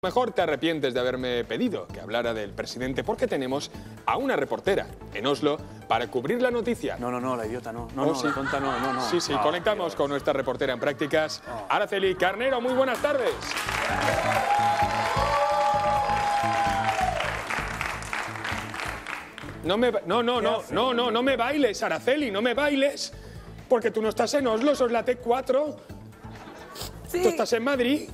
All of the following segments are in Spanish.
Mejor te arrepientes de haberme pedido que hablara del presidente porque tenemos a una reportera en Oslo para cubrir la noticia. No, no, no, la idiota no. No, Oh, no, sí. la tonta no, no, no. Sí, sí, Ah, conectamos con nuestra reportera en prácticas, Araceli Carnero. Muy buenas tardes. No me, no, no, no, no, no, no me bailes, Araceli, no me bailes, porque tú no estás en Oslo, sos la T4, Sí, tú estás en Madrid.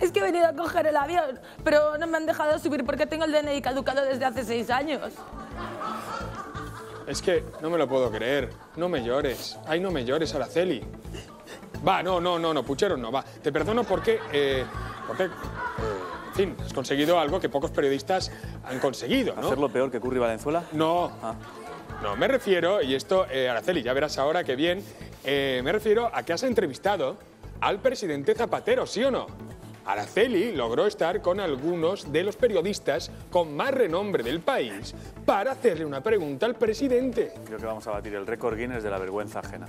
Es que he venido a coger el avión, pero no me han dejado subir porque tengo el DNI caducado desde hace seis años. Es que no me lo puedo creer. No me llores. Ay, no me llores, Araceli. Va, no, no, no, no, puchero no, va. Te perdono porque, eh, porque, eh, en fin, has conseguido algo que pocos periodistas han conseguido, ¿no? ¿Hacerlo peor que Curry Valenzuela? No, Ah. no, me refiero, y esto, eh, Araceli, ya verás ahora que bien, eh, me refiero a que has entrevistado al presidente Zapatero, ¿sí o no? Araceli logró estar con algunos de los periodistas con más renombre del país para hacerle una pregunta al presidente. Creo que vamos a batir el récord Guinness de la vergüenza ajena.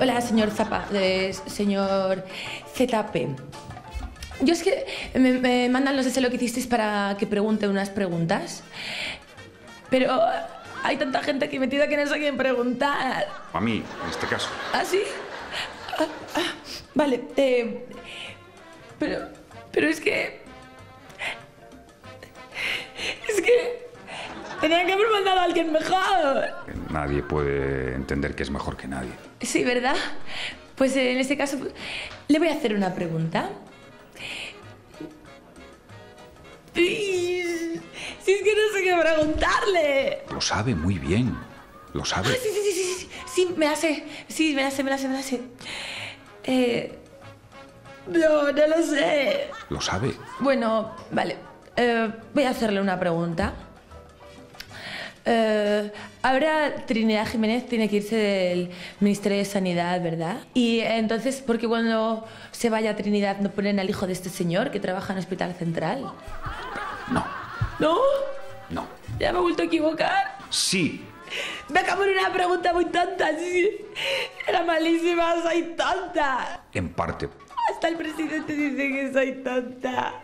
Hola, señor Zapa, eh, señor ZP. Yo es que me, me mandan los de lo que hicisteis para que pregunte unas preguntas. Pero hay tanta gente aquí metida que no sé quién preguntar. A mí, en este caso. ¿Ah, sí? Ah, ah, vale, eh, pero, pero es que... Es que... Tenía que haber mandado a alguien mejor. Nadie puede entender que es mejor que nadie. Sí, ¿verdad? Pues en este caso le voy a hacer una pregunta. Si es que no sé qué preguntarle. Lo sabe muy bien. Lo sabe. Sí, sí, sí, sí, sí, sí, me la sé. Sí, me la sé, me la sé, me la sé. Eh, no, no lo sé. Lo sabe. Bueno, vale. Eh, voy a hacerle una pregunta. Eh, ahora Trinidad Jiménez tiene que irse del Ministerio de Sanidad, ¿verdad? Y entonces, ¿por qué cuando se vaya a Trinidad no ponen al hijo de este señor que trabaja en el Hospital Central? No. ¿No? No. ¿Ya me he vuelto a equivocar? Sí. Me acabo de una pregunta muy tonta, sí. Era malísima, soy tonta. En parte. Hasta el presidente dice que soy tonta.